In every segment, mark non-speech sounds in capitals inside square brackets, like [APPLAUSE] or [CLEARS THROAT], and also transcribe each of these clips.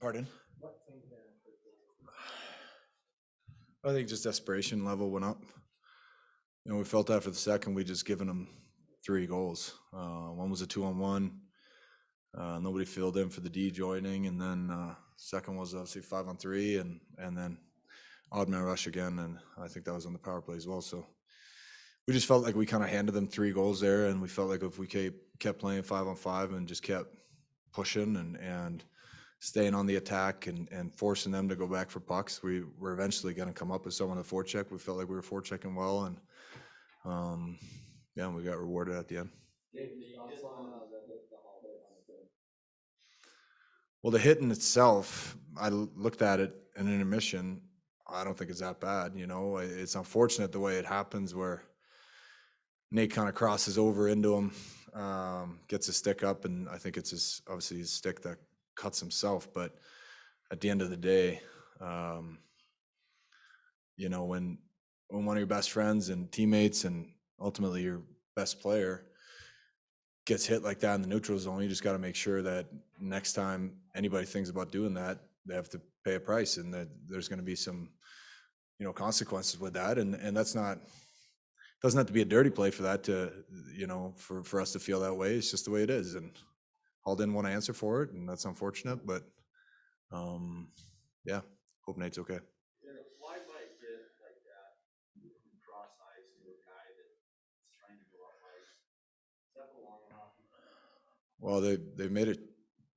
Pardon? I think just desperation level went up. You know, we felt after the second, we just given them three goals. Uh, one was a two on one. Uh, nobody filled in for the D joining, and then uh, second was obviously five on three, and and then odd man rush again, and I think that was on the power play as well. So we just felt like we kind of handed them three goals there, and we felt like if we kept kept playing five on five and just kept pushing and and staying on the attack and and forcing them to go back for pucks, we were eventually going to come up with someone to forecheck. We felt like we were forechecking well, and um, yeah, we got rewarded at the end. Well, the hit in itself, I looked at it in intermission. I don't think it's that bad. You know, it's unfortunate the way it happens where Nate kind of crosses over into him, um, gets his stick up, and I think it's his obviously his stick that cuts himself. But at the end of the day, um, you know, when when one of your best friends and teammates and ultimately your best player gets hit like that in the neutral zone, you just got to make sure that next time anybody thinks about doing that, they have to pay a price, and that there's going to be some, you know, consequences with that. And and that's not doesn't have to be a dirty play for that to, you know, for for us to feel that way. It's just the way it is, and Hall didn't want to answer for it, and that's unfortunate. But um, yeah, hope Nate's okay. Why might get like that, cross ice to a guy that's trying to go up ice? Is that for long? Well, they they made it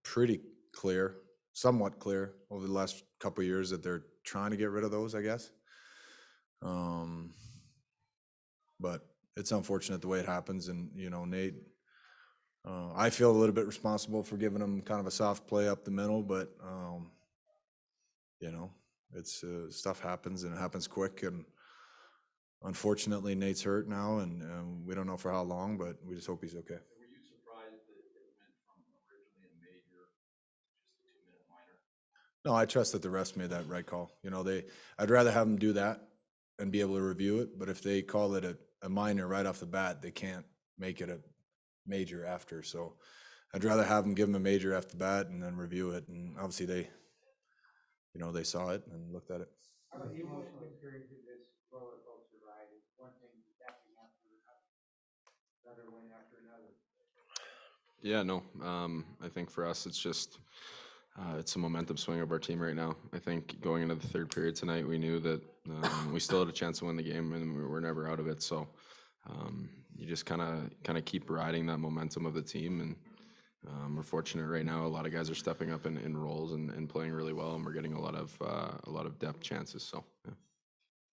pretty clear, somewhat clear over the last couple of years that they're trying to get rid of those, I guess. Um, but it's unfortunate the way it happens, and you know, Nate. Uh, I feel a little bit responsible for giving him kind of a soft play up the middle, but um, you know, it's uh, stuff happens and it happens quick, and unfortunately, Nate's hurt now, and, and we don't know for how long, but we just hope he's okay. Were you surprised that it went originally a major, just a two-minute minor? No, I trust that the refs made that right call. You know, they, I'd rather have them do that and be able to review it, but if they call it a, a minor right off the bat, they can't make it a major after, so I'd rather have them give them a major off the bat and then review it, and obviously they, you know, they saw it and looked at it. How about the emotional experience of this roller coaster ride? It's one thing stepping after another, another win after another. Yeah, no, um, I think for us, it's just, uh, it's a momentum swing of our team right now. I think going into the third period tonight, we knew that, um, we still had a chance to win the game and we were never out of it, so, um, you just kinda, kinda keep riding that momentum of the team and, um, we're fortunate right now, a lot of guys are stepping up in, in roles and, and playing really well and we're getting a lot of, uh, a lot of depth chances, so, yeah.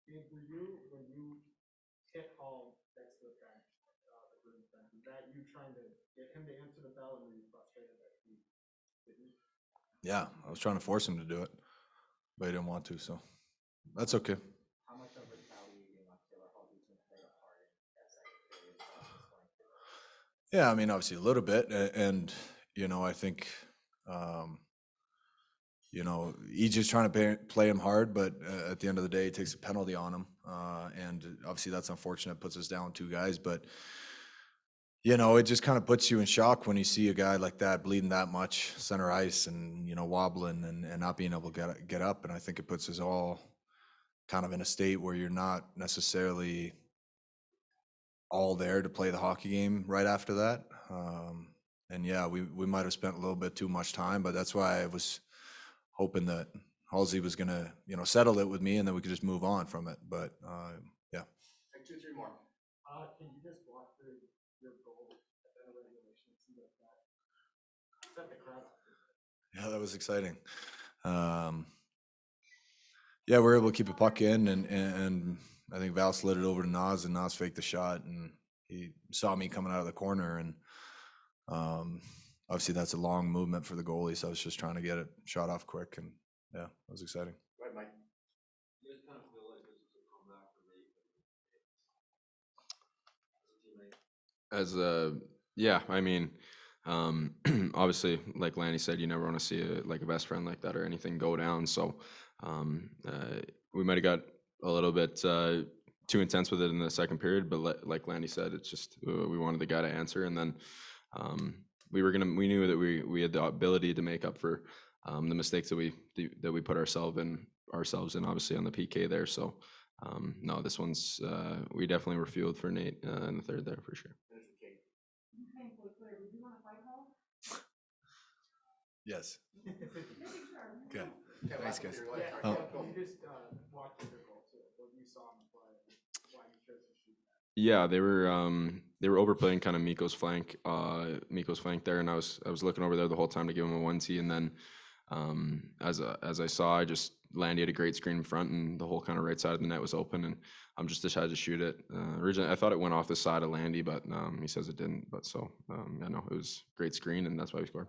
Dave, you, when you hit Hall next to the bench, uh, the Bruins bench, was that you trying to get him to answer the bell and were you frustrated that he didn't? Yeah, I was trying to force him to do it, but he didn't want to, so that's okay. Yeah, I mean, obviously a little bit, and you know, I think, um, you know, he's just trying to play, him hard, but uh, at the end of the day, it takes a penalty on him, uh, and obviously that's unfortunate. Puts us down two guys, but you know, it just kind of puts you in shock when you see a guy like that bleeding that much center ice and you know wobbling and, and not being able to get get up, and I think it puts us all kind of in a state where you're not necessarily all there to play the hockey game right after that. Um, and yeah, we, we might have spent a little bit too much time, but that's why I was hoping that Halsey was gonna, you know, settle it with me and then we could just move on from it. But, uh, yeah. Take two, three more. Uh, can you just walk through your goal at the end of regulation, see like that? Set the crowd. Yeah, that was exciting. Um, yeah, we were able to keep a puck in and, and, and I think Val slid it over to Nas and Nas faked the shot and he saw me coming out of the corner and, um, obviously that's a long movement for the goalie. So I was just trying to get it shot off quick and yeah, it was exciting. Go ahead, Mike. You guys kind of feel like this is a comeback for Nate? As a? As a, yeah, I mean, um, [CLEARS THROAT] obviously, like Lanny said, you never want to see a, like a best friend like that or anything go down. So, um, uh, we might have got a little bit, uh, too intense with it in the second period, but li- like Lanny said, it's just, uh, we wanted the guy to answer and then, um, we were gonna, we knew that we, we had the ability to make up for, um, the mistakes that we that we put ourselves in ourselves in obviously on the PK there. So um, no, this one's uh, we definitely were fueled for Nate uh, in the third there for sure. Yes. [LAUGHS] Good. Thanks, guys. Yeah, Oh. yeah, you just, uh, walked through the goal, so what you saw on play, why you chose to shoot that. Yeah, they were um they were overplaying kind of Mikko's flank, uh Mikko's flank there, and I was I was looking over there the whole time to give him a one T, and then um as a, as I saw, I just Landy had a great screen in front, and the whole kind of right side of the net was open, and I'm just decided to shoot it. Uh, originally, I thought it went off the side of Landy, but um he says it didn't. But so um yeah, no, it was great screen, and that's why we scored.